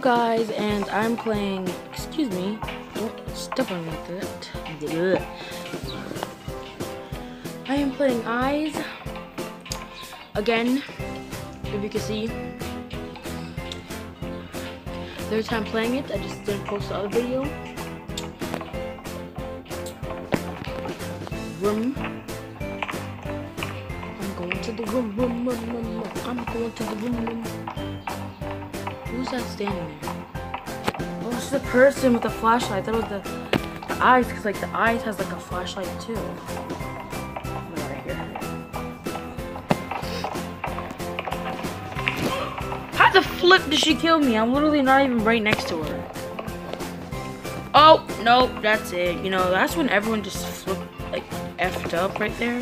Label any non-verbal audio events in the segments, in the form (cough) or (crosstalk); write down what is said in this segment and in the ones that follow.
Guys, and I'm playing, excuse me, don't step on. I am playing Eyes, again, if you can see. Third time playing it, I just didn't post the other video. Room. I'm going to the room, room, room, room, room. I'm going to the room, room. Who's that standing there? Oh, it's the person with the flashlight. That was the, the eyes, because like the eyes has like a flashlight too. How the flip did she kill me? I'm literally not even right next to her. Oh, nope, that's it. You know, that's when everyone just flipped, like, effed up right there.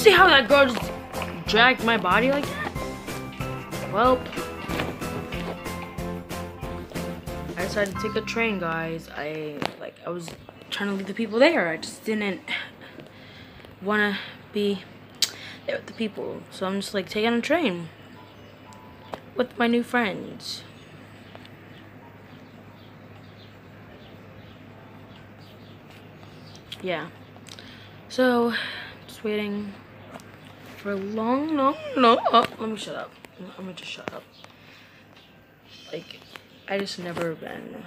See how that girl just dragged my body like that? Well, I decided to take a train, guys. I like I was trying to leave the people there. I just didn't want to be there with the people, so I'm just like taking a train with my new friends. Yeah. So, just waiting for long, long, long. Oh, let me shut up. I'm gonna just shut up. Like, I just never been.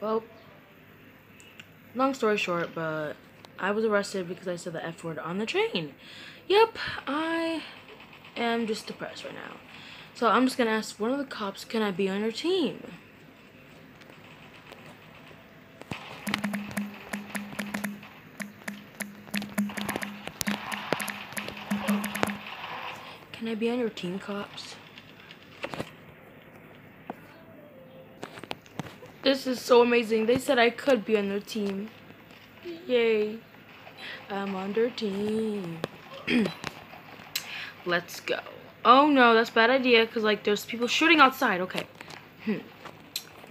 Well, long story short, but I was arrested because I said the F word on the train. Yep, I am just depressed right now. So I'm just gonna ask one of the cops, can I be on your team? Can I be on your team, cops? This is so amazing. They said I could be on their team. Yay. I'm on their team. (clears throat) Let's go. Oh no, that's bad idea because like there's people shooting outside. Okay. Hmm.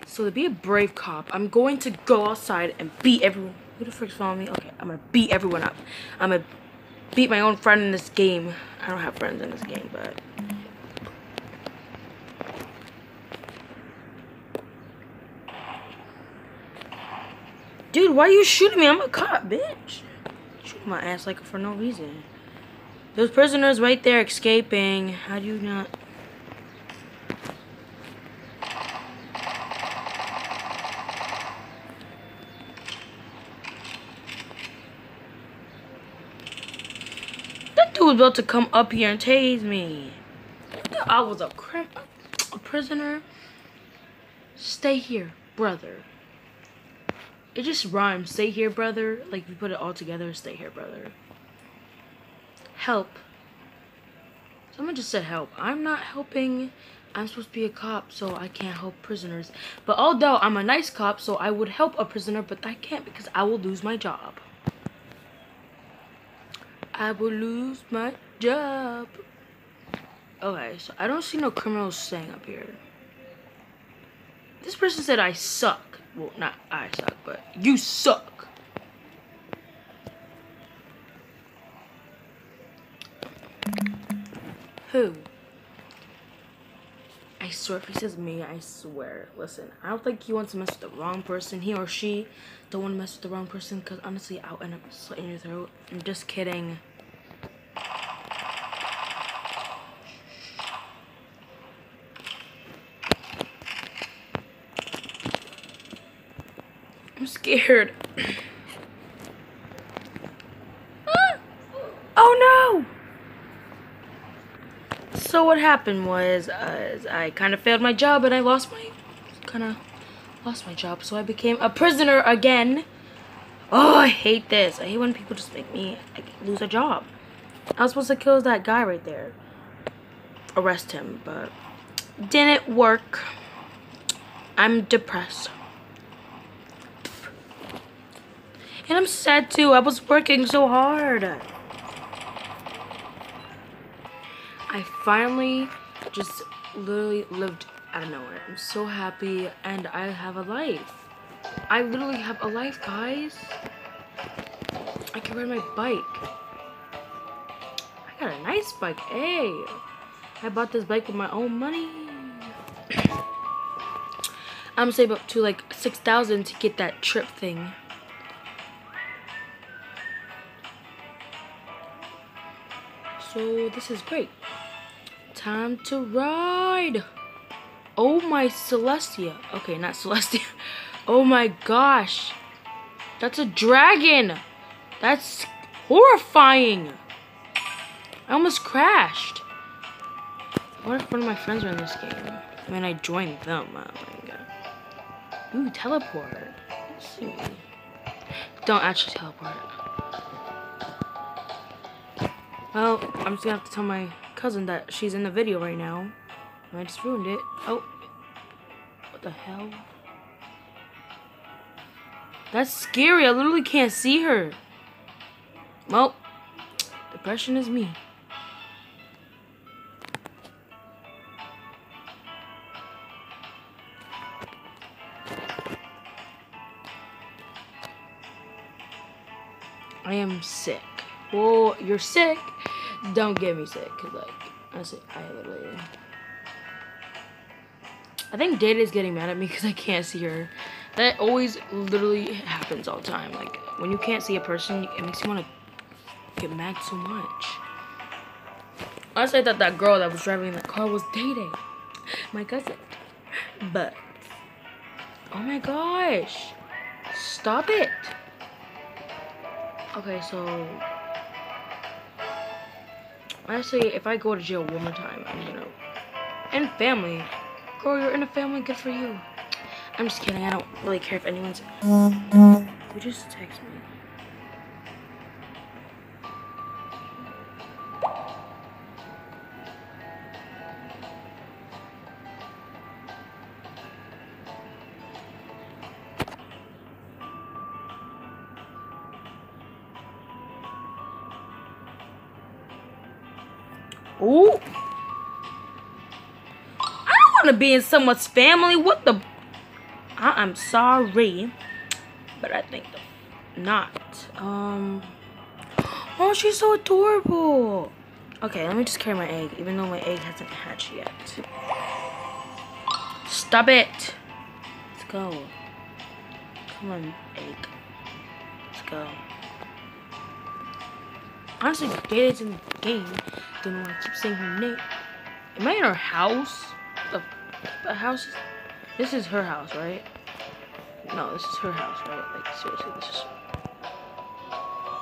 So to be a brave cop, I'm going to go outside and beat everyone. Who the frick's following me? Okay, I'm gonna beat everyone up. I'm gonna beat my own friend in this game. I don't have friends in this game, but Dude, why are you shooting me? I'm a cop, bitch. Shooting my ass like for no reason. Those prisoners right there escaping. How do you not? That dude was about to come up here and tase me. I was a crim a prisoner. Stay here, brother. It just rhymes. Stay here, brother. Like, you put it all together, stay here, brother. Help. Someone just said help. I'm not helping. I'm supposed to be a cop, so I can't help prisoners. But although I'm a nice cop, so I would help a prisoner, but I can't because I will lose my job. I will lose my job. Okay, so I don't see no criminals staying up here. This person said I suck. Well, not I suck, but you suck. Who? I swear if he says me, I swear. Listen, I don't think he wants to mess with the wrong person. He or she don't want to mess with the wrong person because honestly, I'll end up slitting your throat. I'm just kidding. I'm scared. (clears throat) oh no! So what happened was uh, I kind of failed my job and I lost my kind of lost my job. So I became a prisoner again. Oh, I hate this. I hate when people just make me lose a job. I was supposed to kill that guy right there. Arrest him, but didn't work. I'm depressed. And I'm sad too. I was working so hard. I finally just literally lived out of nowhere. I'm so happy and I have a life. I literally have a life, guys. I can ride my bike. I got a nice bike. Hey, I bought this bike with my own money. (clears throat) I'm save up to like 6,000 to get that trip thing. So this is great. Time to ride. Oh my Celestia. Okay, not Celestia. (laughs) Oh my gosh. That's a dragon. That's horrifying. I almost crashed. What if one of my friends are in this game? Mean, I joined them. Oh my god. Ooh, teleport. Let's see. Don't actually teleport. Well, I'm just gonna have to tell my cousin that she's in the video right now. I just ruined it. Oh. What the hell? That's scary. I literally can't see her. Well, depression is me. I am sick. Well, you're sick. Don't get me sick, cause like I say, I literally. I think Data is getting mad at me because I can't see her. That always literally happens all the time. Like when you can't see a person, it makes you want to get mad so much. Honestly, I thought that girl that was driving in that car was dating my cousin, but oh my gosh, stop it. Okay, so honestly, if I go to jail one more time, I'm gonna and family. Girl, you're in a family. Good for you. I'm just kidding. I don't really care if anyone's. Who just text me? Ooh. I don't want to be in someone's family. What the? I am sorry, but I think not. Um. Oh, she's so adorable. Okay, let me just carry my egg, even though my egg hasn't hatched yet. Stop it. Let's go. Come on, egg. Let's go. Honestly, Data's in the game. Don't why I keep saying her name. Am I in her house? The, the house is... This is her house, right? No, this is her house, right? Like, seriously, this is...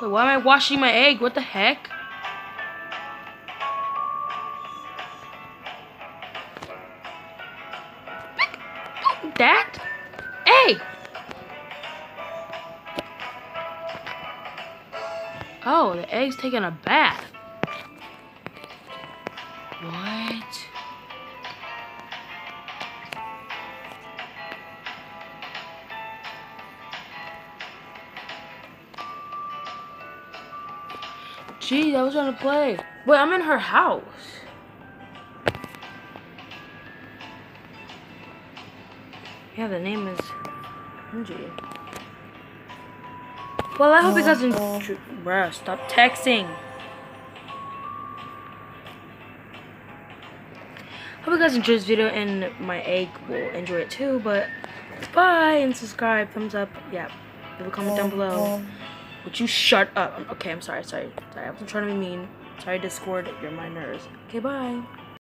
Wait, why am I washing my egg? What the heck? Oh, that? Hey! Oh, the egg's taking a bath. What? Jeez, I was trying to play. Wait, I'm in her house. Yeah, the name is Angie. Well, I hope you guys enjoy. Bruh, stop texting. Hope you guys enjoyed this video and my egg will enjoy it too. But bye and subscribe, thumbs up. Yeah, leave a comment down oh, below. Would you shut up? Okay, I'm sorry, sorry. Sorry, I wasn't trying to be mean. Sorry, Discord. You're my nerves. Okay, bye.